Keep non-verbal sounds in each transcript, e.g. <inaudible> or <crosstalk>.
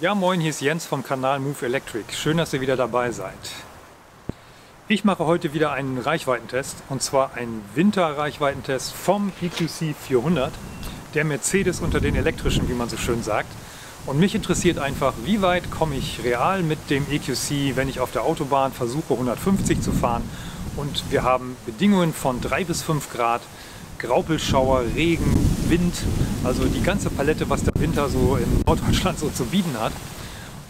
Ja, moin, hier ist Jens vom Kanal Move Electric. Schön, dass ihr wieder dabei seid. Ich mache heute wieder einen Reichweitentest und zwar einen Winterreichweitentest vom EQC 400, der Mercedes unter den elektrischen, wie man so schön sagt. Und mich interessiert einfach, wie weit komme ich real mit dem EQC, wenn ich auf der Autobahn versuche 150 zu fahren. Und wir haben Bedingungen von 3 bis 5 Grad, Graupelschauer, Regen, Wind, also die ganze Palette, was der Winter so in Norddeutschland so zu bieten hat.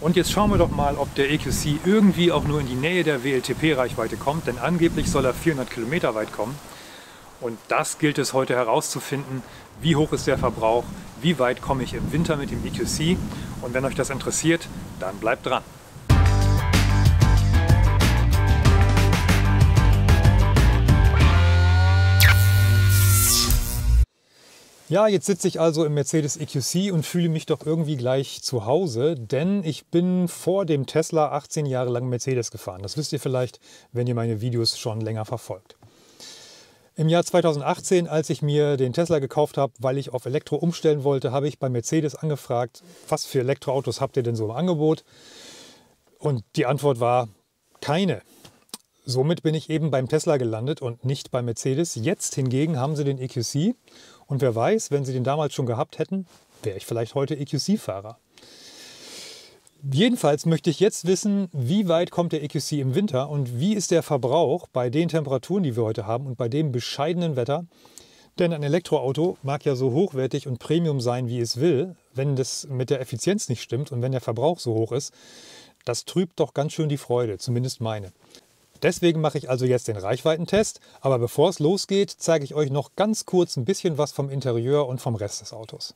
Und jetzt schauen wir doch mal, ob der EQC irgendwie auch nur in die Nähe der WLTP-Reichweite kommt, denn angeblich soll er 400 Kilometer weit kommen. Und das gilt es heute herauszufinden, wie hoch ist der Verbrauch, wie weit komme ich im Winter mit dem EQC. Und wenn euch das interessiert, dann bleibt dran. Ja, jetzt sitze ich also im Mercedes EQC und fühle mich doch irgendwie gleich zu Hause, denn ich bin vor dem Tesla 18 Jahre lang Mercedes gefahren. Das wisst ihr vielleicht, wenn ihr meine Videos schon länger verfolgt. Im Jahr 2018, als ich mir den Tesla gekauft habe, weil ich auf Elektro umstellen wollte, habe ich bei Mercedes angefragt, was für Elektroautos habt ihr denn so im Angebot? Und die Antwort war keine. Somit bin ich eben beim Tesla gelandet und nicht bei Mercedes. Jetzt hingegen haben sie den EQC und wer weiß, wenn sie den damals schon gehabt hätten, wäre ich vielleicht heute EQC-Fahrer. Jedenfalls möchte ich jetzt wissen, wie weit kommt der EQC im Winter und wie ist der Verbrauch bei den Temperaturen, die wir heute haben und bei dem bescheidenen Wetter. Denn ein Elektroauto mag ja so hochwertig und Premium sein, wie es will, wenn das mit der Effizienz nicht stimmt und wenn der Verbrauch so hoch ist. Das trübt doch ganz schön die Freude, zumindest meine. Deswegen mache ich also jetzt den Reichweitentest, aber bevor es losgeht, zeige ich euch noch ganz kurz ein bisschen was vom Interieur und vom Rest des Autos.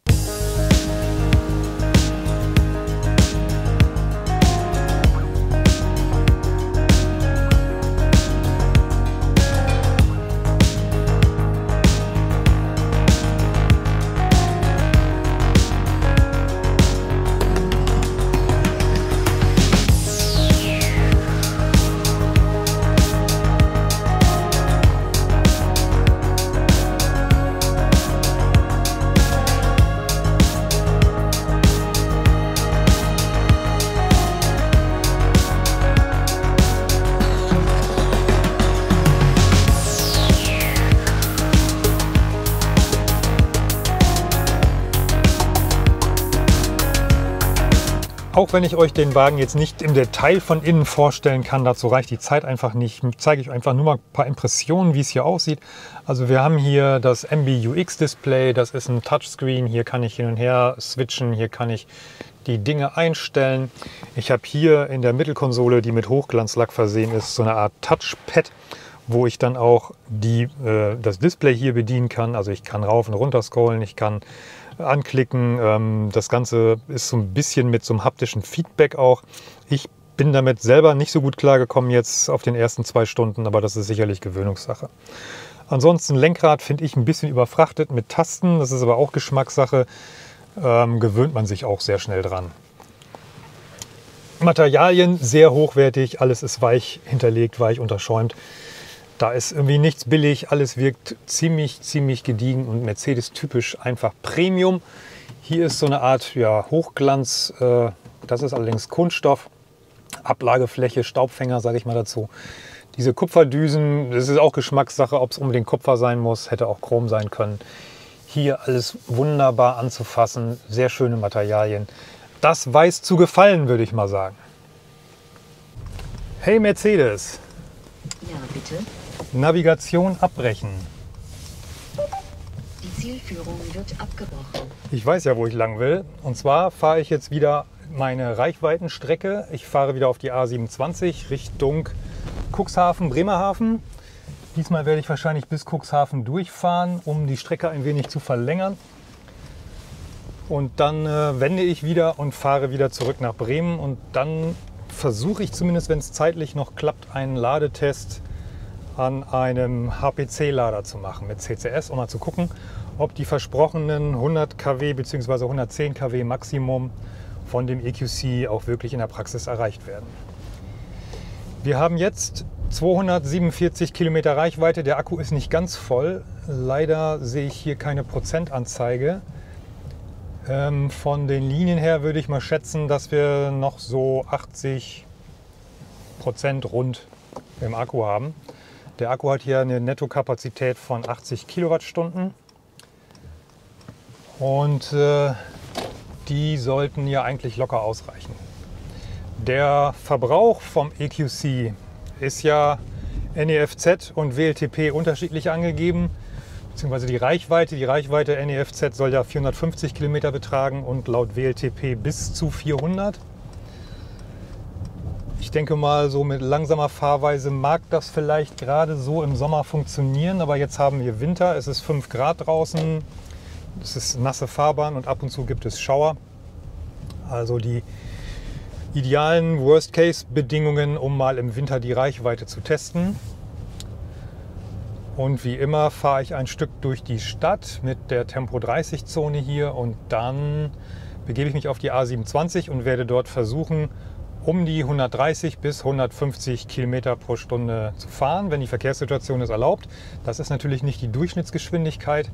Auch wenn ich euch den Wagen jetzt nicht im Detail von innen vorstellen kann, dazu reicht die Zeit einfach nicht, zeige ich einfach nur mal ein paar Impressionen, wie es hier aussieht. Also wir haben hier das MBUX Display, das ist ein Touchscreen, hier kann ich hin und her switchen, hier kann ich die Dinge einstellen. Ich habe hier in der Mittelkonsole, die mit Hochglanzlack versehen ist, so eine Art Touchpad, wo ich dann auch die, äh, das Display hier bedienen kann. Also ich kann rauf und runter scrollen, ich kann anklicken. Ähm, das Ganze ist so ein bisschen mit so einem haptischen Feedback auch. Ich bin damit selber nicht so gut klargekommen jetzt auf den ersten zwei Stunden, aber das ist sicherlich Gewöhnungssache. Ansonsten Lenkrad finde ich ein bisschen überfrachtet mit Tasten, das ist aber auch Geschmackssache. Ähm, gewöhnt man sich auch sehr schnell dran. Materialien sehr hochwertig, alles ist weich hinterlegt, weich unterschäumt. Da ist irgendwie nichts billig, alles wirkt ziemlich, ziemlich gediegen und Mercedes-typisch einfach Premium. Hier ist so eine Art ja, Hochglanz, äh, das ist allerdings Kunststoff, Ablagefläche, Staubfänger, sage ich mal dazu. Diese Kupferdüsen, das ist auch Geschmackssache, ob es unbedingt Kupfer sein muss, hätte auch Chrom sein können. Hier alles wunderbar anzufassen, sehr schöne Materialien. Das weiß zu gefallen, würde ich mal sagen. Hey Mercedes. Ja, bitte. Navigation abbrechen. Die Zielführung wird abgebrochen. Ich weiß ja, wo ich lang will. Und zwar fahre ich jetzt wieder meine Reichweitenstrecke. Ich fahre wieder auf die A27 Richtung Cuxhaven, Bremerhaven. Diesmal werde ich wahrscheinlich bis Cuxhaven durchfahren, um die Strecke ein wenig zu verlängern. Und dann äh, wende ich wieder und fahre wieder zurück nach Bremen. Und dann versuche ich zumindest, wenn es zeitlich noch klappt, einen Ladetest an einem HPC-Lader zu machen mit CCS, um mal zu gucken, ob die versprochenen 100 kW bzw. 110 kW Maximum von dem EQC auch wirklich in der Praxis erreicht werden. Wir haben jetzt 247 Kilometer Reichweite. Der Akku ist nicht ganz voll. Leider sehe ich hier keine Prozentanzeige. Ähm, von den Linien her würde ich mal schätzen, dass wir noch so 80 Prozent rund im Akku haben. Der Akku hat hier eine Nettokapazität von 80 Kilowattstunden. Und äh, die sollten ja eigentlich locker ausreichen. Der Verbrauch vom EQC ist ja NEFZ und WLTP unterschiedlich angegeben, beziehungsweise die Reichweite. Die Reichweite NEFZ soll ja 450 Kilometer betragen und laut WLTP bis zu 400. Ich denke mal, so mit langsamer Fahrweise mag das vielleicht gerade so im Sommer funktionieren, aber jetzt haben wir Winter, es ist 5 Grad draußen, es ist nasse Fahrbahn und ab und zu gibt es Schauer. Also die idealen Worst-Case-Bedingungen, um mal im Winter die Reichweite zu testen. Und wie immer fahre ich ein Stück durch die Stadt mit der Tempo 30 Zone hier und dann begebe ich mich auf die A27 und werde dort versuchen, um die 130 bis 150 Kilometer pro Stunde zu fahren, wenn die Verkehrssituation es erlaubt. Das ist natürlich nicht die Durchschnittsgeschwindigkeit,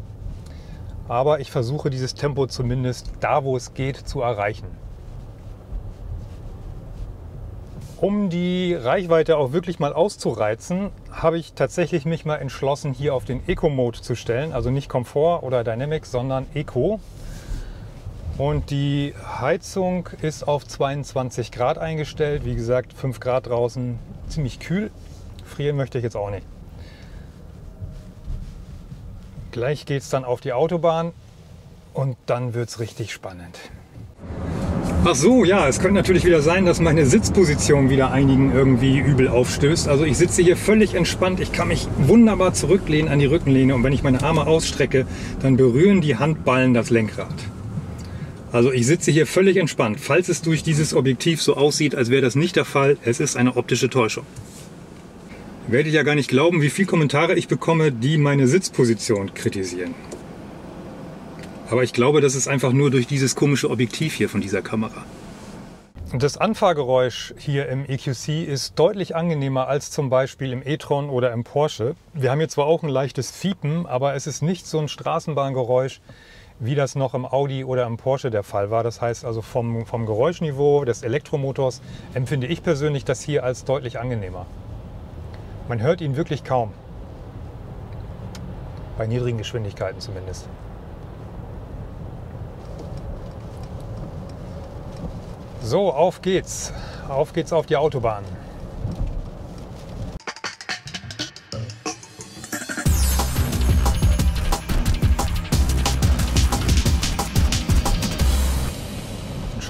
aber ich versuche dieses Tempo zumindest da, wo es geht, zu erreichen. Um die Reichweite auch wirklich mal auszureizen, habe ich tatsächlich mich mal entschlossen, hier auf den Eco-Mode zu stellen. Also nicht Komfort oder Dynamics, sondern Eco. Und die Heizung ist auf 22 Grad eingestellt. Wie gesagt, 5 Grad draußen, ziemlich kühl. Frieren möchte ich jetzt auch nicht. Gleich geht es dann auf die Autobahn und dann wird es richtig spannend. Ach so, ja, es könnte natürlich wieder sein, dass meine Sitzposition wieder einigen irgendwie übel aufstößt. Also ich sitze hier völlig entspannt. Ich kann mich wunderbar zurücklehnen an die Rückenlehne und wenn ich meine Arme ausstrecke, dann berühren die Handballen das Lenkrad. Also ich sitze hier völlig entspannt. Falls es durch dieses Objektiv so aussieht, als wäre das nicht der Fall, es ist eine optische Täuschung. Werdet ja gar nicht glauben, wie viele Kommentare ich bekomme, die meine Sitzposition kritisieren. Aber ich glaube, das ist einfach nur durch dieses komische Objektiv hier von dieser Kamera. Das Anfahrgeräusch hier im EQC ist deutlich angenehmer als zum Beispiel im e-tron oder im Porsche. Wir haben hier zwar auch ein leichtes Fiepen, aber es ist nicht so ein Straßenbahngeräusch, wie das noch im Audi oder im Porsche der Fall war. Das heißt also vom, vom Geräuschniveau des Elektromotors empfinde ich persönlich das hier als deutlich angenehmer. Man hört ihn wirklich kaum. Bei niedrigen Geschwindigkeiten zumindest. So, auf geht's. Auf geht's auf die Autobahn.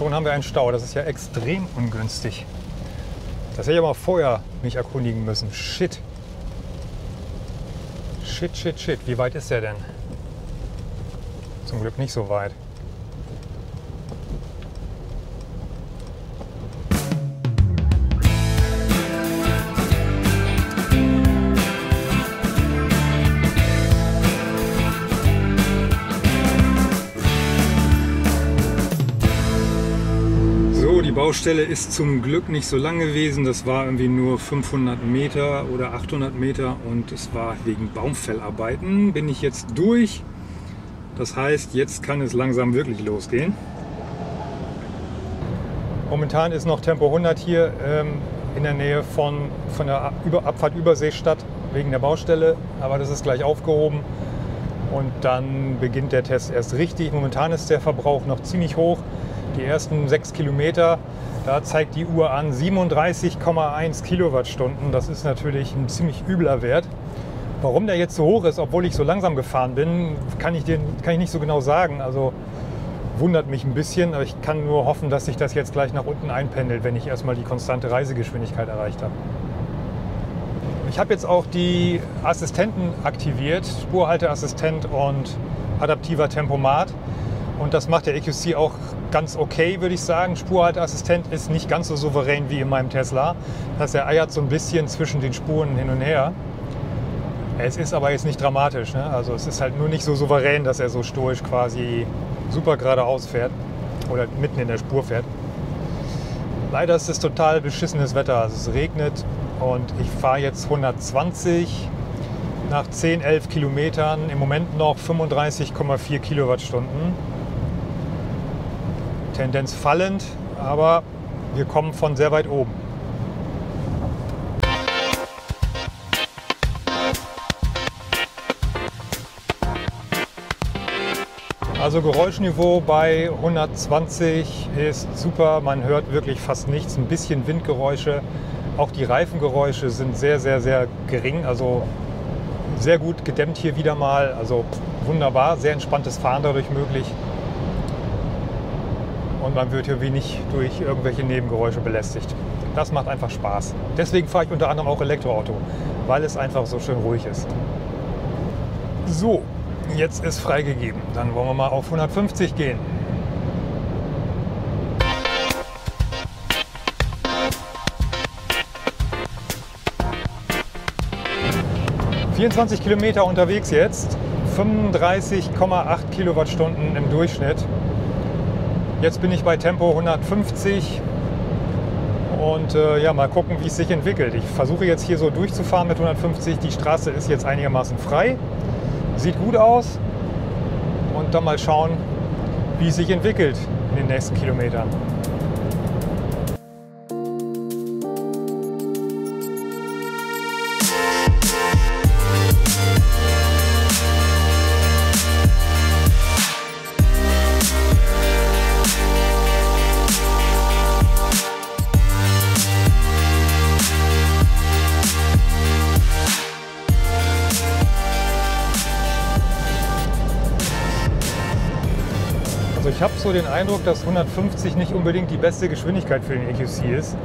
Schon haben wir einen Stau. Das ist ja extrem ungünstig. Das hätte ich aber vorher mich erkundigen müssen. Shit. Shit, shit, shit. Wie weit ist der denn? Zum Glück nicht so weit. Baustelle ist zum Glück nicht so lang gewesen. Das war irgendwie nur 500 Meter oder 800 Meter und es war wegen Baumfellarbeiten. Bin ich jetzt durch. Das heißt, jetzt kann es langsam wirklich losgehen. Momentan ist noch Tempo 100 hier ähm, in der Nähe von, von der Über Abfahrt Überseestadt wegen der Baustelle, aber das ist gleich aufgehoben und dann beginnt der Test erst richtig. Momentan ist der Verbrauch noch ziemlich hoch die ersten sechs Kilometer, da zeigt die Uhr an 37,1 Kilowattstunden. Das ist natürlich ein ziemlich übler Wert. Warum der jetzt so hoch ist, obwohl ich so langsam gefahren bin, kann ich, dir, kann ich nicht so genau sagen. Also wundert mich ein bisschen, aber ich kann nur hoffen, dass sich das jetzt gleich nach unten einpendelt, wenn ich erstmal die konstante Reisegeschwindigkeit erreicht habe. Ich habe jetzt auch die Assistenten aktiviert, Spurhalteassistent und adaptiver Tempomat. Und das macht der EQC auch ganz okay, würde ich sagen. Spurhalteassistent ist nicht ganz so souverän wie in meinem Tesla. Das er eiert so ein bisschen zwischen den Spuren hin und her. Es ist aber jetzt nicht dramatisch. Ne? Also es ist halt nur nicht so souverän, dass er so stoisch quasi super geradeaus fährt oder mitten in der Spur fährt. Leider ist es total beschissenes Wetter. Also es regnet und ich fahre jetzt 120 nach 10, 11 Kilometern. Im Moment noch 35,4 Kilowattstunden. Tendenz fallend, aber wir kommen von sehr weit oben. Also Geräuschniveau bei 120 ist super, man hört wirklich fast nichts, ein bisschen Windgeräusche. Auch die Reifengeräusche sind sehr, sehr, sehr gering, also sehr gut gedämmt hier wieder mal, also wunderbar, sehr entspanntes Fahren dadurch möglich. Und man wird hier wenig durch irgendwelche Nebengeräusche belästigt. Das macht einfach Spaß. Deswegen fahre ich unter anderem auch Elektroauto, weil es einfach so schön ruhig ist. So, jetzt ist freigegeben. Dann wollen wir mal auf 150 gehen. ...24 Kilometer unterwegs jetzt, 35,8 Kilowattstunden im Durchschnitt. Jetzt bin ich bei Tempo 150 und äh, ja, mal gucken, wie es sich entwickelt. Ich versuche jetzt hier so durchzufahren mit 150. Die Straße ist jetzt einigermaßen frei. Sieht gut aus. Und dann mal schauen, wie es sich entwickelt in den nächsten Kilometern. So den Eindruck, dass 150 nicht unbedingt die beste Geschwindigkeit für den EQC ist,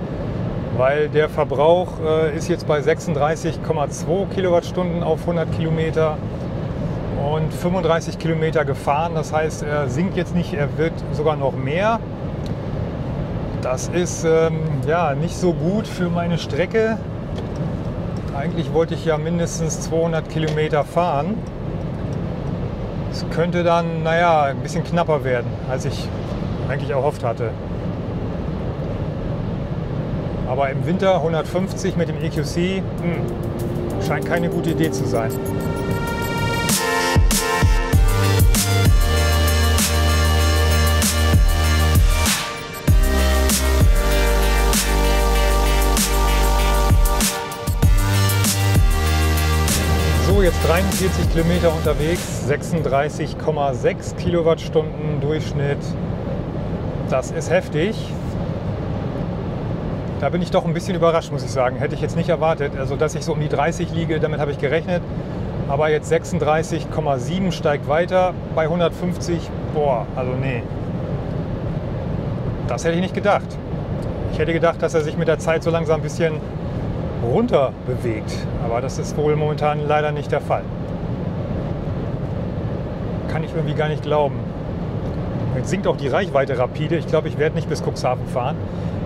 weil der Verbrauch äh, ist jetzt bei 36,2 Kilowattstunden auf 100 Kilometer und 35 Kilometer gefahren. Das heißt, er sinkt jetzt nicht, er wird sogar noch mehr. Das ist ähm, ja nicht so gut für meine Strecke. Eigentlich wollte ich ja mindestens 200 Kilometer fahren. Es könnte dann, naja, ein bisschen knapper werden, als ich eigentlich erhofft hatte. Aber im Winter 150 mit dem EQC hm, scheint keine gute Idee zu sein. Jetzt 43 Kilometer unterwegs, 36,6 Kilowattstunden Durchschnitt. Das ist heftig. Da bin ich doch ein bisschen überrascht, muss ich sagen. Hätte ich jetzt nicht erwartet. Also, dass ich so um die 30 liege, damit habe ich gerechnet. Aber jetzt 36,7 steigt weiter bei 150. Boah, also nee. Das hätte ich nicht gedacht. Ich hätte gedacht, dass er sich mit der Zeit so langsam ein bisschen runter bewegt. Aber das ist wohl momentan leider nicht der Fall. Kann ich irgendwie gar nicht glauben. Jetzt sinkt auch die Reichweite rapide. Ich glaube, ich werde nicht bis Cuxhaven fahren.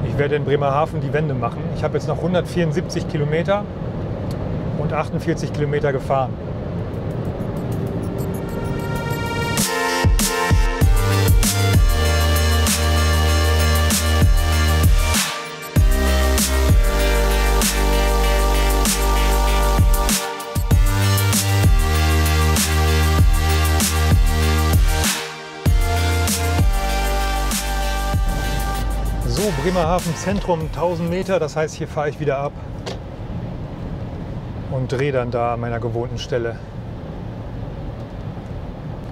Ich werde in Bremerhaven die Wende machen. Ich habe jetzt noch 174 Kilometer und 48 Kilometer gefahren. Bremerhaven Zentrum 1000 Meter, das heißt, hier fahre ich wieder ab und drehe dann da an meiner gewohnten Stelle.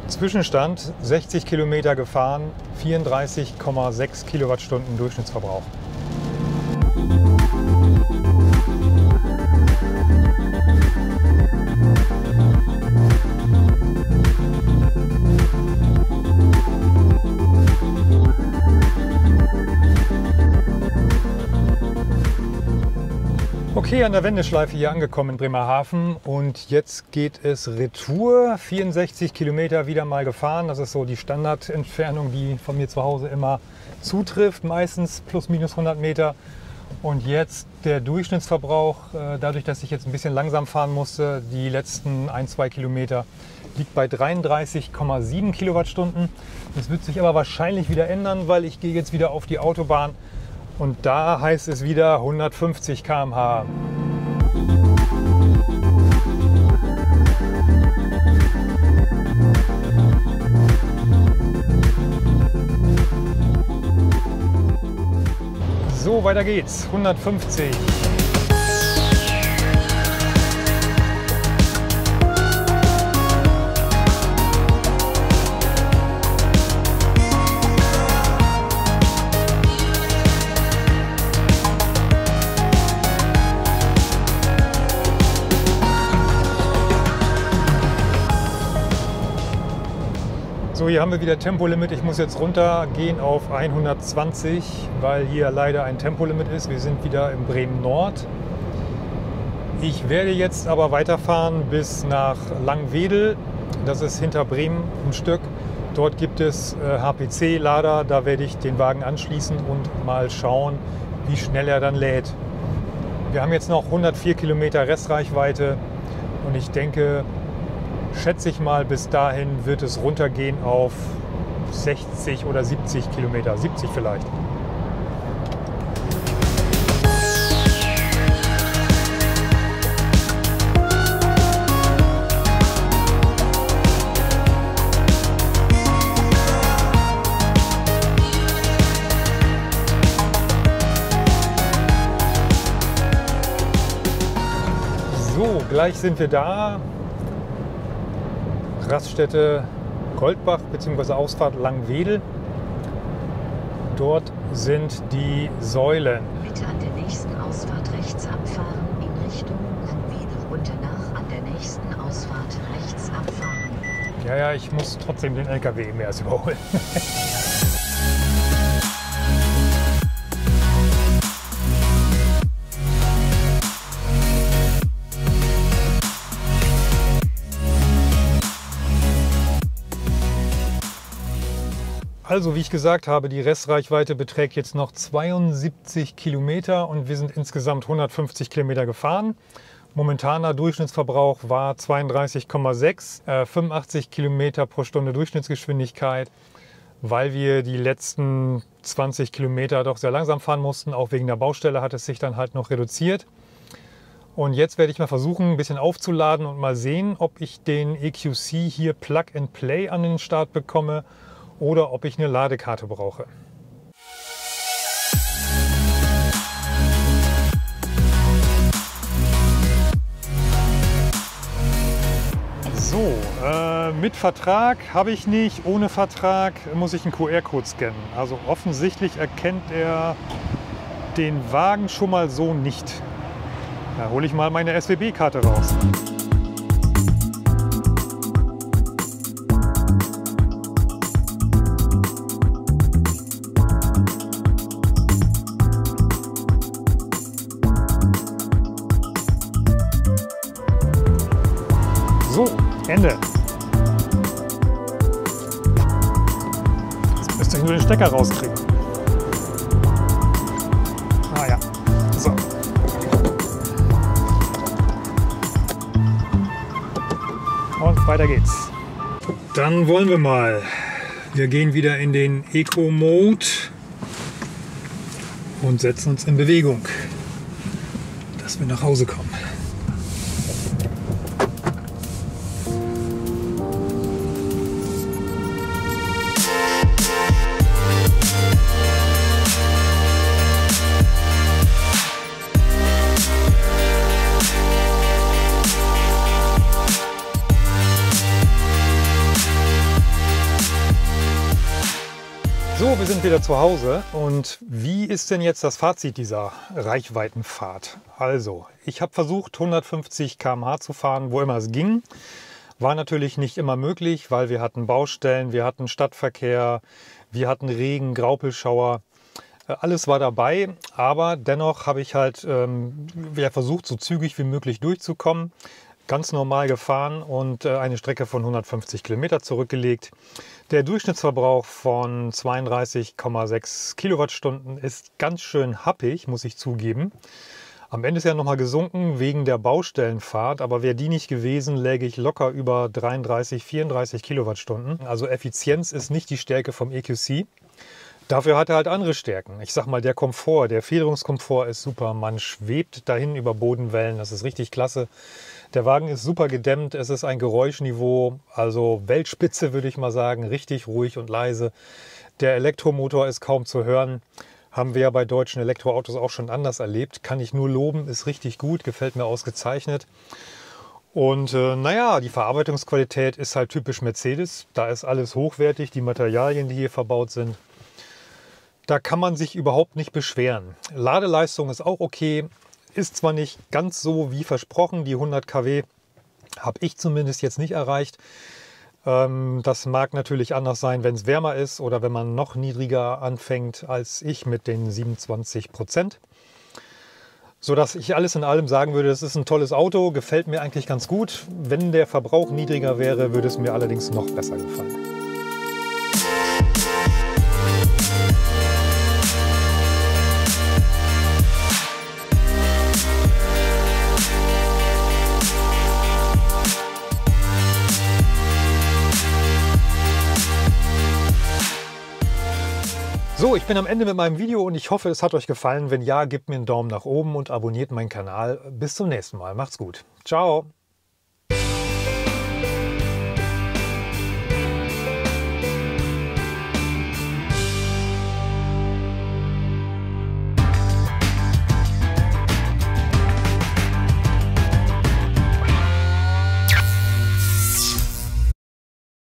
Zwischenstand 60 Kilometer gefahren, 34,6 Kilowattstunden Durchschnittsverbrauch. Okay, an der Wendeschleife hier angekommen in Bremerhaven und jetzt geht es Retour. 64 Kilometer wieder mal gefahren. Das ist so die Standardentfernung, die von mir zu Hause immer zutrifft, meistens plus minus 100 Meter. Und jetzt der Durchschnittsverbrauch, äh, dadurch, dass ich jetzt ein bisschen langsam fahren musste, die letzten ein, zwei Kilometer, liegt bei 33,7 Kilowattstunden. Das wird sich aber wahrscheinlich wieder ändern, weil ich gehe jetzt wieder auf die Autobahn und da heißt es wieder 150 km/h. So, weiter geht's. 150. So, hier haben wir wieder Tempolimit. Ich muss jetzt runtergehen auf 120, weil hier leider ein Tempolimit ist. Wir sind wieder in Bremen Nord. Ich werde jetzt aber weiterfahren bis nach Langwedel. Das ist hinter Bremen ein Stück. Dort gibt es HPC-Lader. Äh, da werde ich den Wagen anschließen und mal schauen, wie schnell er dann lädt. Wir haben jetzt noch 104 Kilometer Restreichweite und ich denke, schätze ich mal, bis dahin wird es runtergehen auf 60 oder 70 Kilometer, 70 vielleicht. So, gleich sind wir da. Raststätte Goldbach bzw. Ausfahrt Langwedel. Dort sind die Säulen. Bitte an der nächsten Ausfahrt rechts abfahren in Richtung Langwedel und danach an der nächsten Ausfahrt rechts abfahren. Ja, ja, ich muss trotzdem den LKW mehr als überholen. <laughs> Also wie ich gesagt habe, die Restreichweite beträgt jetzt noch 72 Kilometer und wir sind insgesamt 150 Kilometer gefahren. Momentaner Durchschnittsverbrauch war 32,6, äh, 85 Kilometer pro Stunde Durchschnittsgeschwindigkeit, weil wir die letzten 20 Kilometer doch sehr langsam fahren mussten. Auch wegen der Baustelle hat es sich dann halt noch reduziert. Und jetzt werde ich mal versuchen, ein bisschen aufzuladen und mal sehen, ob ich den EQC hier Plug and Play an den Start bekomme oder ob ich eine Ladekarte brauche. So, äh, mit Vertrag habe ich nicht, ohne Vertrag muss ich einen QR-Code scannen. Also offensichtlich erkennt er den Wagen schon mal so nicht. Da hole ich mal meine SWB-Karte raus. Ende. Jetzt müsste ich nur den Stecker rauskriegen. Ah ja, so. Und weiter geht's. Dann wollen wir mal. Wir gehen wieder in den Eco-Mode und setzen uns in Bewegung, dass wir nach Hause kommen. Wieder zu Hause und wie ist denn jetzt das Fazit dieser Reichweitenfahrt? Also, ich habe versucht 150 km/h zu fahren, wo immer es ging. War natürlich nicht immer möglich, weil wir hatten Baustellen, wir hatten Stadtverkehr, wir hatten Regen, Graupelschauer. Äh, alles war dabei, aber dennoch habe ich halt ähm, versucht, so zügig wie möglich durchzukommen ganz normal gefahren und äh, eine Strecke von 150 Kilometer zurückgelegt. Der Durchschnittsverbrauch von 32,6 Kilowattstunden ist ganz schön happig, muss ich zugeben. Am Ende ist er nochmal gesunken wegen der Baustellenfahrt, aber wäre die nicht gewesen, läge ich locker über 33, 34 Kilowattstunden. Also Effizienz ist nicht die Stärke vom EQC. Dafür hat er halt andere Stärken. Ich sag mal, der Komfort, der Federungskomfort ist super. Man schwebt dahin über Bodenwellen, das ist richtig klasse. Der Wagen ist super gedämmt, es ist ein Geräuschniveau, also Weltspitze würde ich mal sagen, richtig ruhig und leise. Der Elektromotor ist kaum zu hören. Haben wir ja bei deutschen Elektroautos auch schon anders erlebt. Kann ich nur loben, ist richtig gut, gefällt mir ausgezeichnet. Und äh, naja, die Verarbeitungsqualität ist halt typisch Mercedes. Da ist alles hochwertig, die Materialien, die hier verbaut sind. Da kann man sich überhaupt nicht beschweren. Ladeleistung ist auch okay. Ist zwar nicht ganz so wie versprochen, die 100 kW habe ich zumindest jetzt nicht erreicht. Ähm, das mag natürlich anders sein, wenn es wärmer ist oder wenn man noch niedriger anfängt als ich mit den 27 Prozent. Sodass ich alles in allem sagen würde, es ist ein tolles Auto, gefällt mir eigentlich ganz gut. Wenn der Verbrauch niedriger wäre, würde es mir allerdings noch besser gefallen. Ich bin am Ende mit meinem Video und ich hoffe, es hat euch gefallen. Wenn ja, gebt mir einen Daumen nach oben und abonniert meinen Kanal. Bis zum nächsten Mal. Macht's gut. Ciao.